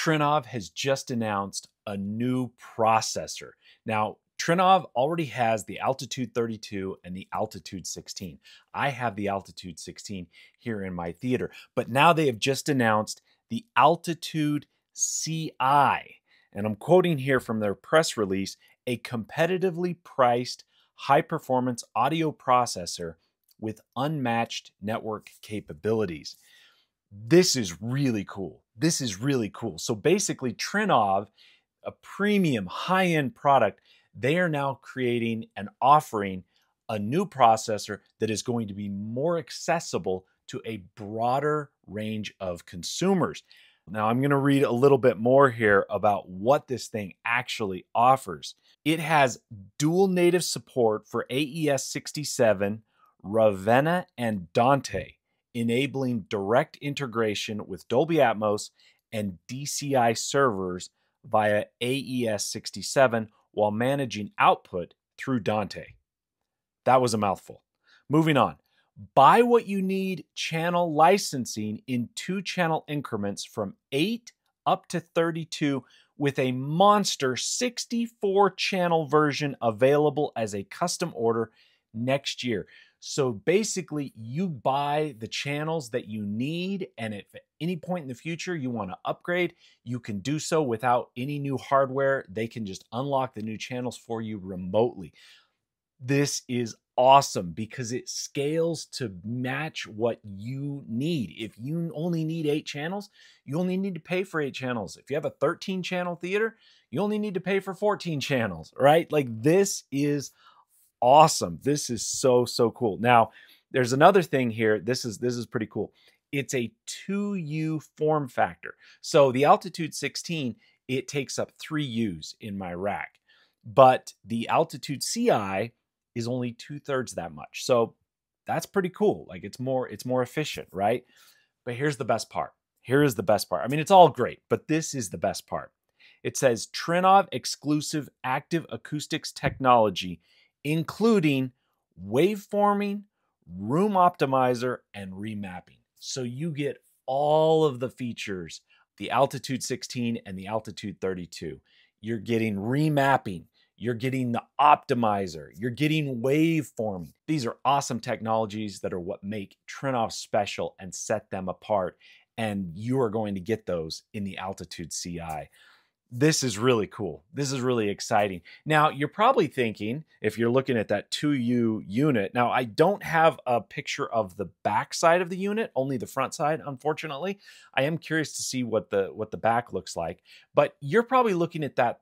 Trinnov has just announced a new processor. Now, Trinnov already has the Altitude 32 and the Altitude 16. I have the Altitude 16 here in my theater, but now they have just announced the Altitude CI. And I'm quoting here from their press release a competitively priced high performance audio processor with unmatched network capabilities. This is really cool. This is really cool. So basically, Trinnov, a premium high end product, they are now creating and offering a new processor that is going to be more accessible to a broader range of consumers. Now, I'm going to read a little bit more here about what this thing actually offers. It has dual native support for AES 67, Ravenna, and Dante, enabling direct integration with Dolby Atmos and DCI servers via AES 67 while managing output through Dante. That was a mouthful. Moving on. Buy what you need channel licensing in two channel increments from 8 up to 32 with a monster 64 channel version available as a custom order next year. So basically, you buy the channels that you need, and if at any point in the future you want to upgrade, you can do so without any new hardware. They can just unlock the new channels for you remotely. This is awesome because it scales to match what you need. If you only need eight channels, you only need to pay for eight channels. If you have a 13 channel theater, you only need to pay for 14 channels, right? Like this is awesome. This is so so cool. Now, there's another thing here. This is this is pretty cool. It's a 2U form factor. So the Altitude 16, it takes up 3 U's in my rack. But the Altitude CI is only two-thirds that much. So that's pretty cool. Like it's more, it's more efficient, right? But here's the best part. Here is the best part. I mean, it's all great, but this is the best part. It says Trinnov exclusive active acoustics technology including waveforming, room optimizer, and remapping. So you get all of the features the Altitude 16 and the Altitude 32. You're getting remapping, you're getting the optimizer, you're getting waveforming. These are awesome technologies that are what make Trinnov special and set them apart. And you are going to get those in the Altitude CI this is really cool. This is really exciting. Now, you're probably thinking, if you're looking at that 2U unit, now I don't have a picture of the back side of the unit, only the front side, unfortunately. I am curious to see what the what the back looks like. But you're probably looking at that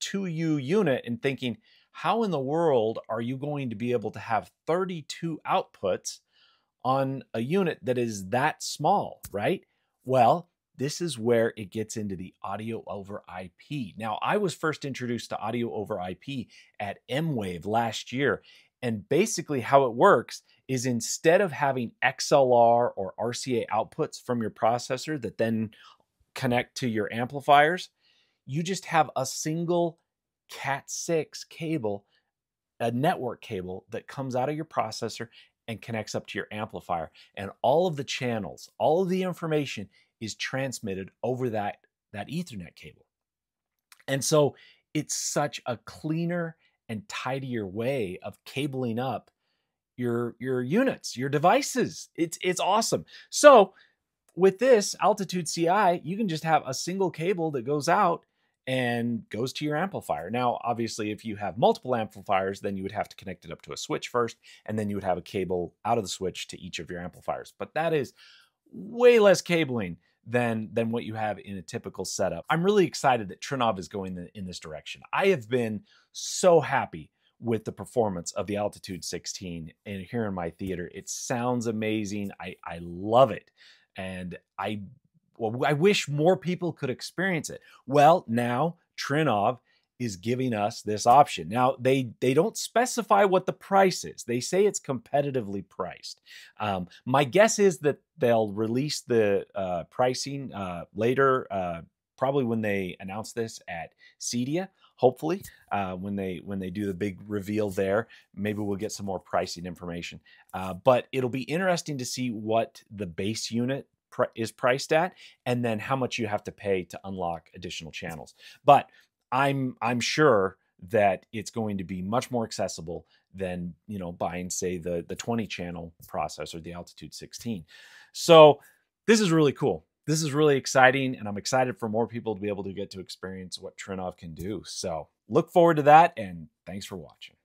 2U unit and thinking, how in the world are you going to be able to have 32 outputs on a unit that is that small, right? Well, this is where it gets into the audio over IP. Now, I was first introduced to audio over IP at M-Wave last year. And basically, how it works is instead of having XLR or RCA outputs from your processor that then connect to your amplifiers, you just have a single Cat6 cable, a network cable that comes out of your processor and connects up to your amplifier. And all of the channels, all of the information is transmitted over that that ethernet cable and so it's such a cleaner and tidier way of cabling up your your units your devices it's it's awesome so with this altitude ci you can just have a single cable that goes out and goes to your amplifier. Now, obviously, if you have multiple amplifiers, then you would have to connect it up to a switch first, and then you would have a cable out of the switch to each of your amplifiers. But that is way less cabling than than what you have in a typical setup. I'm really excited that Trinnov is going in this direction. I have been so happy with the performance of the Altitude 16 and here in my theater. It sounds amazing. I I love it. And I well, I wish more people could experience it. Well, now Trinnov is giving us this option. Now they they don't specify what the price is. They say it's competitively priced. Um, my guess is that they'll release the uh, pricing uh, later, uh, probably when they announce this at CEDIA. Hopefully, uh, when they when they do the big reveal there, maybe we'll get some more pricing information. Uh, but it'll be interesting to see what the base unit is priced at and then how much you have to pay to unlock additional channels. But I'm I'm sure that it's going to be much more accessible than you know buying say the the 20 channel processor the altitude 16 so this is really cool. This is really exciting and i'm excited for more people to be able to get to experience what Trinnov can do. So look forward to that and thanks for watching